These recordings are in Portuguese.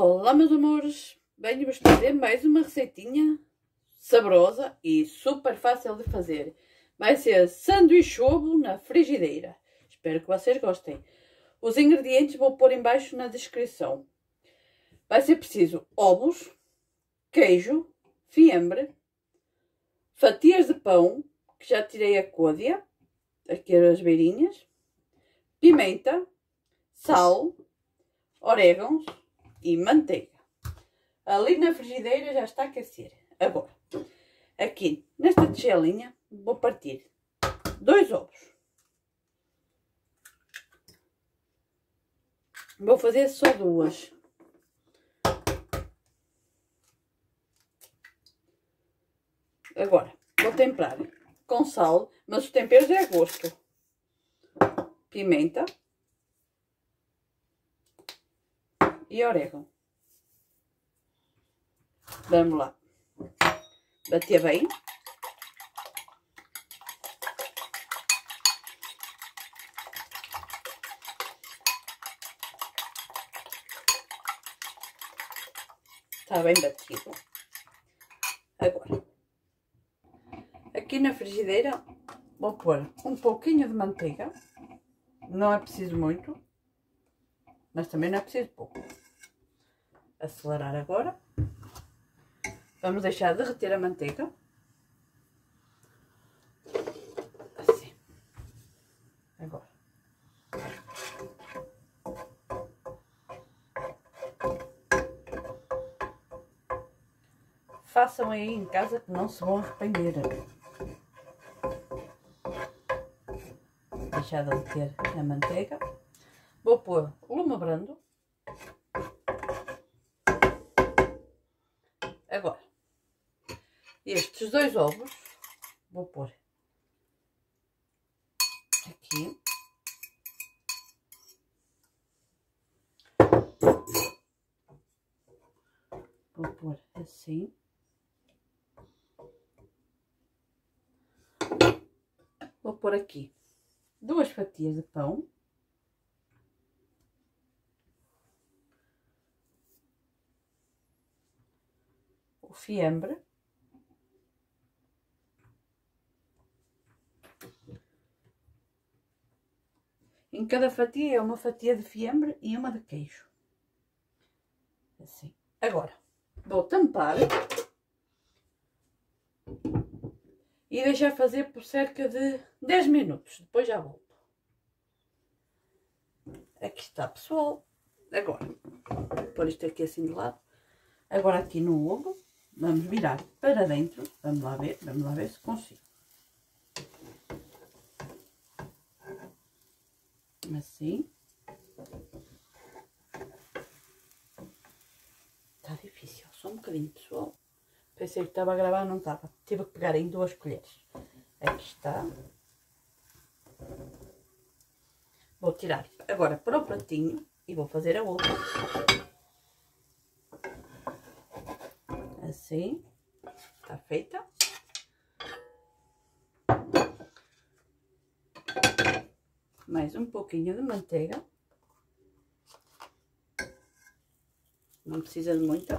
Olá meus amores, venho-vos trazer mais uma receitinha saborosa e super fácil de fazer. Vai ser sanduíche ovo na frigideira. Espero que vocês gostem. Os ingredientes vou pôr embaixo na descrição. Vai ser preciso ovos, queijo, fiambre, fatias de pão, que já tirei a côdea, aqui as beirinhas, pimenta, sal, orégãos, e manteiga. Ali na frigideira já está a aquecer. Agora, aqui nesta tigelinha, vou partir dois ovos. Vou fazer só duas. Agora, vou temperar com sal, mas os temperos é a gosto. Pimenta. E orégano. Vamos lá. Bater bem. Está bem batido. Agora, aqui na frigideira vou pôr um pouquinho de manteiga. Não é preciso muito mas também não é preciso pouco. Acelerar agora. Vamos deixar derreter a manteiga. Assim. Agora. Façam aí em casa que não se vão arrepender. Deixar derreter a manteiga. Vou pôr lume brando. Agora, estes dois ovos, vou pôr aqui. Vou pôr assim. Vou pôr aqui duas fatias de pão. Fiambre. Em cada fatia é uma fatia de fiambre e uma de queijo. Assim. Agora, vou tampar e deixar fazer por cerca de 10 minutos. Depois já volto. Aqui está, pessoal. Agora, pôr isto aqui assim de lado. Agora aqui no ovo. Vamos virar para dentro. Vamos lá ver, vamos lá ver se consigo. Assim. Está difícil, só um bocadinho, pessoal. Pensei que estava a gravar, não estava. Tive que pegar em duas colheres. Aqui está. Vou tirar agora para o pratinho e vou fazer a outra. Assim, tá feita. Mais um pouquinho de manteiga. Não precisa de muita.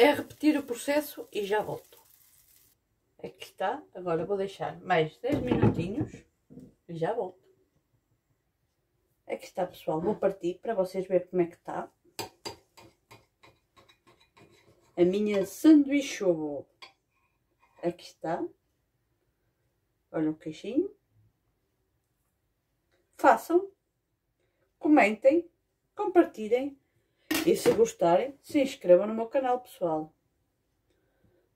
É repetir o processo e já volto. Aqui está. Agora vou deixar mais 10 minutinhos e já volto. Aqui está, pessoal. Vou partir para vocês verem como é que está. A minha sanduíche. Aqui está. Olha o queixinho. Façam, comentem, compartilhem e se gostarem, se inscrevam no meu canal, pessoal.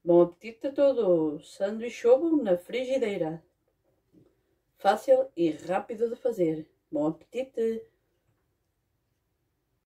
Bom apetite a todos! Sanduíche ovo na frigideira. Fácil e rápido de fazer. Bom apetite!